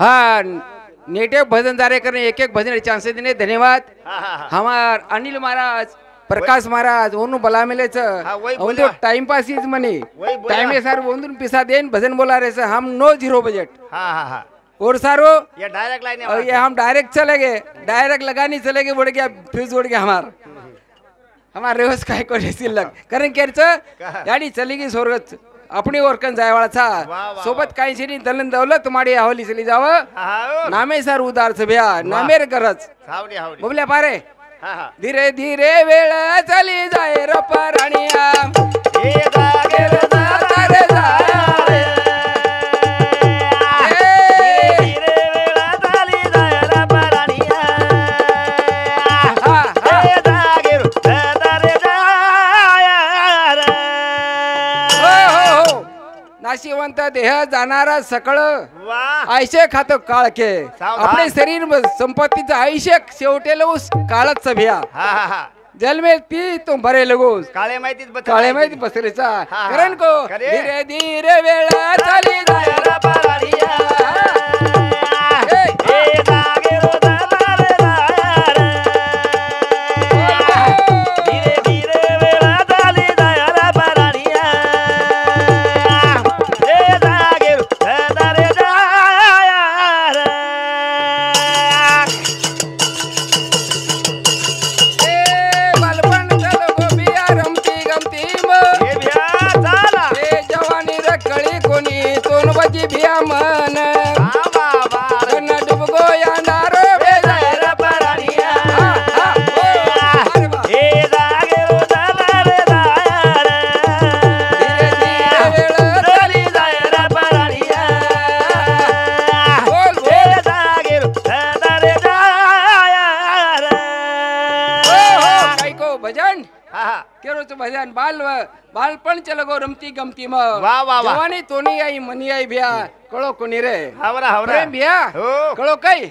हाँ नेटिव भजन जारे करने एक एक भजन चांस देने धन्यवाद. हा हा हा. हमार अनिल महाराज प्रकाश महाराज ओनू बला मिलेच हाँ। Time pass is money. Time sir ओंदून पिसा देन भजन बोला रहे सर हम नो जीरो बजट हा हा हा. और सारो ये डायरेक्ट लाइन और ये हम डायरेक्ट चले गए डायरेक्ट लगा नहीं चले गए बोल गया फ्यूज उड़ गया हमार. हमार रेवस काय को शिल्लक कारण केरच गाडी चली गई स्वर्गच अपनी ओरकन वा, सोबत काही शिरी दलन दौलत माडी हवली चली जाव। हा नामे सर उदार सभ्या नामेर हावडी बोबल्या पारे। हा हा। धीरे धीरे वेळ चली जाय रपराणिया नाशिवंत देह जाणारा सकळ आयशे खातो काळके सावधान. आपले शरीर संपत्तीचं आयुष्य शेवटेल काळच सभ्या जलमे ती तो बरे लगोस. काळे माहितीच बत काळे माहिती बसरेचा. करण को. धीरे धीरे वेळ चाली जायला केरोच भजन बाल बालपण चलगो रमती गमती म। वा, वा, वा. जवानी तोनी आई मनी आई भिया कळो कोणी रे। हावरा हावरा. भिया हो. कळो काही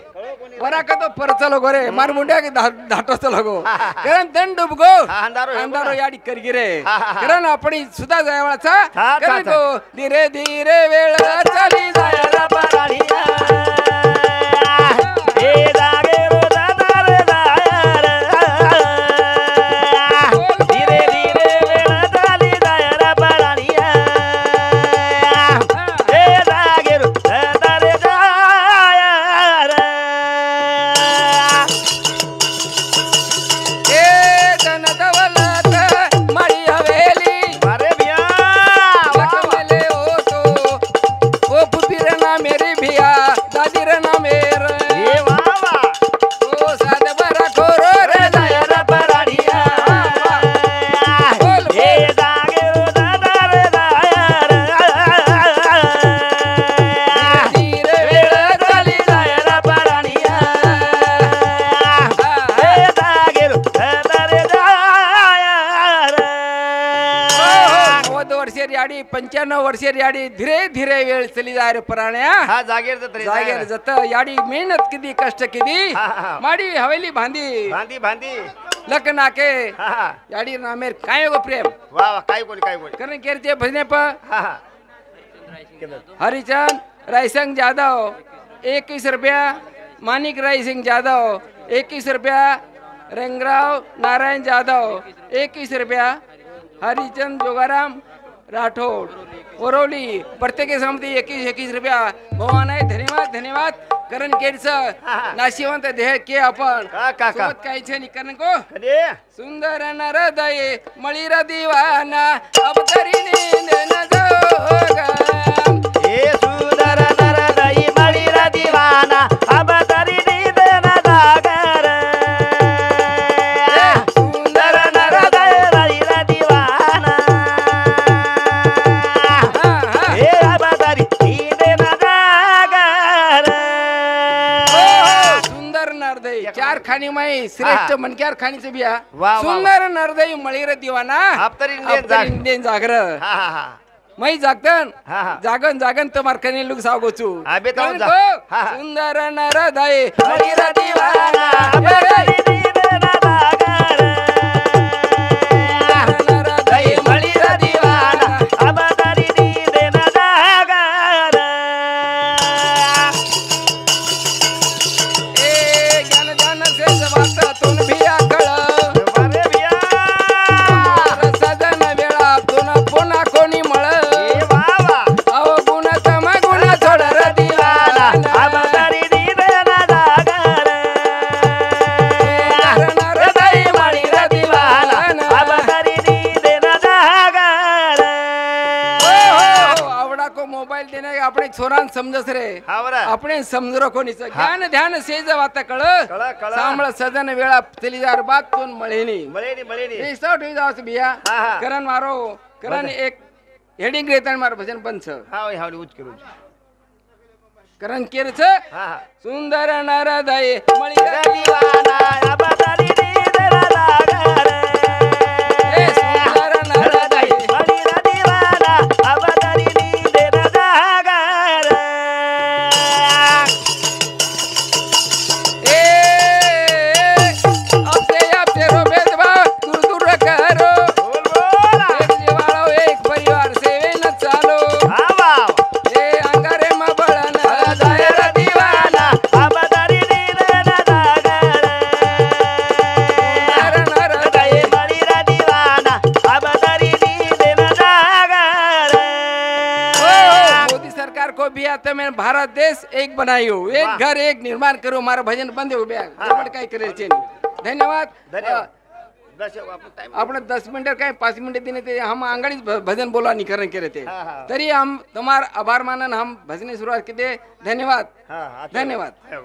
वरा का तो पर चलो गो रे मार मुंड्या की धा- धाटो चलो गो हा, हा. कारण दंड डुबगो। हा, अंधारो हे. याडी करगी रे। हा, हा, हा. कारण आपण सुद्धा जायवाचा हा, कारण. को धीरे धीरे वेळ चाली जायला जायला वर्षेर याडी पंच्याण्णव वर्षेर याडी धीरे धीरे वेळ चली जाय रे प्राण्या. हा जागेर जात रे जागेर जायार. जत. याडी मेहनत किती कष्ट किती? हा, हा, हा. माडी हवेली बांधी भांदी भांदी. लक नाके. हा हा. याडी नामेर काय गो प्रेम? वा वा काय बोली काय बोली. कारण केरचे भजने प. हा हा. हरिचंद रायसिंग जाधव इक्कीस रुपया. मानिक राय सिंह जाधव इक्कीस रुपया. रंगराव नारायण जाधव इक्कीस रुपया. हरिचंद जोगाराम राठोड ओरवली प्रत्येकी समती एकवीस एकवीस रुपया. भगवान आहे धन्यवाद धन्यवाद. करण केरच नाशिवंत देह के आपण. सोबत काही छे को? सुंदर नरदये मळीर दिवाना अवतरी न जोगा. खाणी माई श्रेष्ठ. मनक्यार खाणीचे बिया वा, वा. सुंदर नरदई मळीर दिवाना जाग. इंडियन जागर हा हा हा मै जागतन हा, हा. जागन जागन तमार कने लुक सागोचू तो जा- हा, हा. सुंदर नरदई मळीर दिवाना एक सोरान समजस रे. आपण समजरो कोणीच? ज्ञान ध्यान सेज वाता कळ. सांभळ सजन वेळा तेलीदार बात कोण मळेनी. मळेनी मळेनी. इस्ताव ठेवी बिया. करण मारो. करण एक हेडिंग रेतन मार भजन पंच हावय हावली उच करू करण केरच? सुंदर नरदय मळी दिवाना भी आता मैंने भारत देश एक बनायो एक वाह. घर एक निर्माण करो मारा भजन बंद हो गया जेवण काय करेल છે નહીં. धन्यवाद ધન્યવાદ દર્શક આપણો time આપણે દસ મિનિટ काय पाच मिनिट दिने ते हम आंगणीच भ- भजन बोला नहीं करें करे ते हा, हा. तरी हम तुम्हार आभार मानन हम भजनी सुरुवात की धन्यवाद હા હા धन्यवाद હા